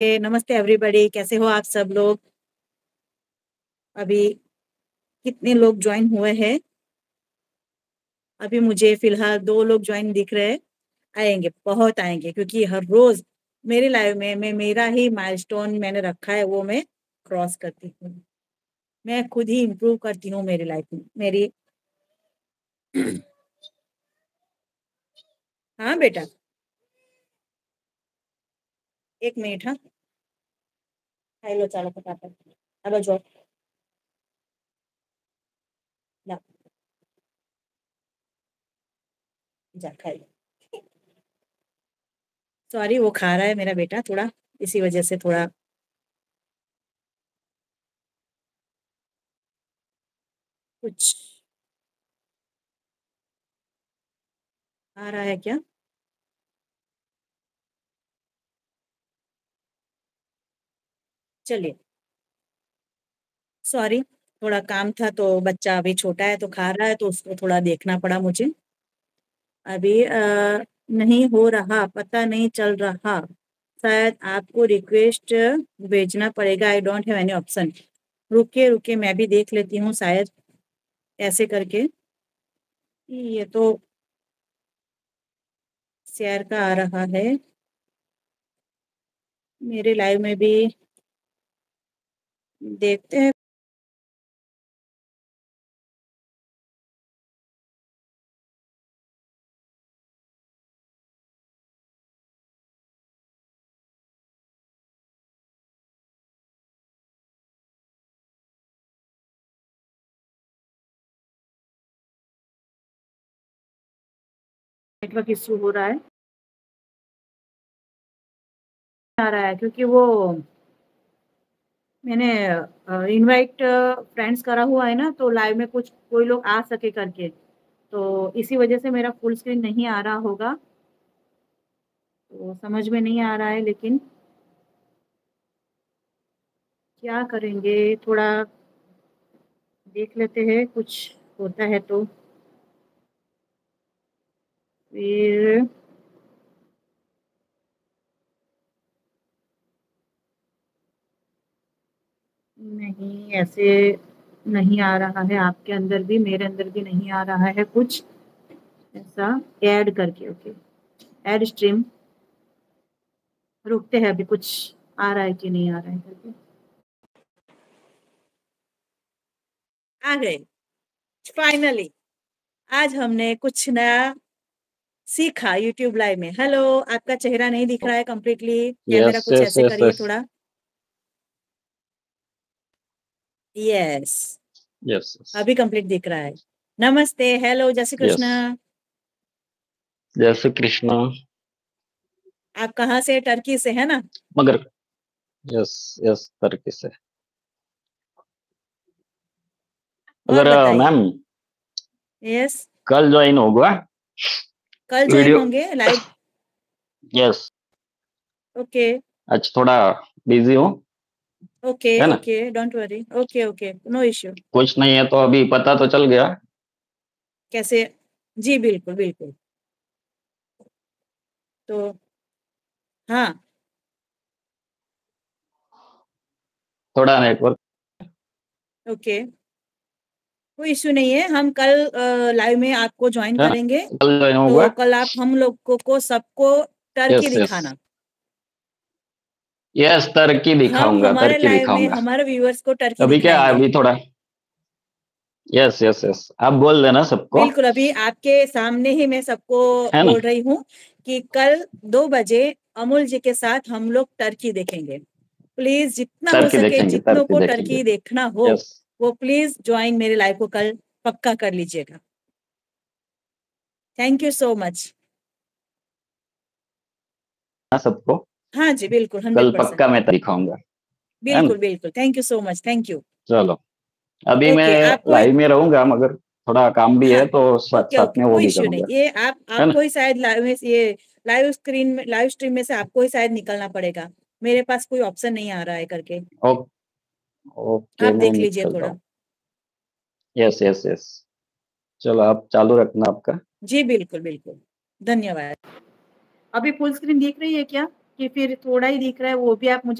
नमस्ते एवरीबॉडी कैसे हो आप सब लोग? अभी कितने लोग ज्वाइन हुए हैं? अभी मुझे फ़िलहाल दो लोग ज्वाइन दिख रहे हैं। आएँगे, बहुत आएँगे, क्योंकि हर रोज मेरी लाइफ में, मैं, मेरा ही माइलस्टोन मैंने रखा है, वो मैं क्रॉस करती हूँ। मैं खुद ही इम्प्रूव करती हूँ मेरी लाइफ में, मेरी हाँ बेटा? एक मिनट हाँ। हेलो चालो फटाफट अब जो खाई सॉरी वो खा रहा है मेरा बेटा थोड़ा, इसी वजह से थोड़ा। कुछ। आ रहा है क्या? चलिए। सॉरी थोड़ा काम था तो बच्चा अभी छोटा है तो खा रहा है तो उसको थोड़ा देखना पड़ा मुझे। अभी आ, नहीं हो रहा पता नहीं चल रहा। शायद आपको रिक्वेस्ट भेजना पड़ेगा I don't have any option रुके रुके मैं भी देख लेती हूँ शायद ऐसे करके। ये तो शेयर का आ रहा है। मेरे लाइव में भी देखते हैं। नेटवर्क इश्यू हो रहा है। आ रहा है क्योंकि वो मैंने इनवाइट फ्रेंड्स करा हुआ है ना तो लाइव में कुछ, कोई लोग आ सके करके। तो इसी वजह से मेरा फुल स्क्रीन नहीं आ रहा होगा। तो समझ में नहीं आ रहा है, लेकिन क्या करेंगे? थोड़ा देख लेते हैं, कुछ होता है तो। फिर नहीं ऐसे नहीं आ रहा है। आपके अंदर भी मेरे अंदर भी नहीं आ रहा है कुछ ऐसा। ऐड करके ओके ऐड स्ट्रीम रुकते हैं अभी कुछ आ रहा है कि नहीं आ रहा है करके आ गए। फाइनली आज हमने कुछ नया सीखा यूट्यूब लाइव में। हेलो आपका चेहरा नहीं दिख रहा है कम्प्लीटली कैमरा कुछ yes, ऐसे yes, करिए yes. थोड़ा। यस यस अभी कंप्लीट दिख रहा है। नमस्ते। हेलो जय श्री कृष्ण। जय श्री कृष्ण। आप कहाँ से? टर्की से है ना? मगर यस यस टर्की से। अगर मैम यस कल ज्वाइन होगा? कल ज्वाइन होंगे लाइव यस ओके आज थोड़ा बिज़ी हूँ। Okay okay don't worry okay okay no issue कुछ नहीं है तो अभी पता तो चल गया। कैसे? जी बिल्कुल बिल्कुल। तो हाँ। थोड़ा नेटवर्क ओके कोई इश्यू नहीं है। हम कल लाइव में आपको ज्वाइन करेंगे। कल तो कल आप हम लोगों को को सबको टर्की दिखाना। यस टर्की दिखाऊँगा टर्की दिखाऊँगा। हमारे व्यूअर्स को टर्की अभी क्या अभी थोड़ा यस यस यस आप बोल देना सबको। बिल्कुल अभी आपके सामने ही मैं सबको बोल रही हूँ कि कल दो बजे अमूल जी के साथ हम लोग टर्की देखेंगे। प्लीज़ जितना हो सके जितनों को टर्की देखना हो वो प्लीज़ ज्वाइन मेरे लाइव को कल पक्का कर लीजिएगा। थैंक यू सो मच सबको। हाँ जी बिल्कुल कल पक्का मैं दिखाऊँगा बिल्कुल बिल्कुल। Thank you so much thank you चलो अभी मैं लाइव में रहूँगा मगर थोड़ा काम भी है तो साथ साथ में वो भी करूँगा। ये आप आपको ही शायद लाइव में ये लाइव स्क्रीन में लाइव स्ट्रीम में से आपको ही शायद निकलना पड़ेगा। मेरे पास कोई ऑप्शन नहीं आ रहा है करके। ओके आप देख लीजिए थोड़ा। यस यस यस चलो आप चालू रखना आपका। जी बिल्कुल बिल्कुल। धन्यवाद। अभी फुल स्क्रीन दिख रही है क्या? कि फिर थोड़ा ही दिख रहा है वो भी आप मुझे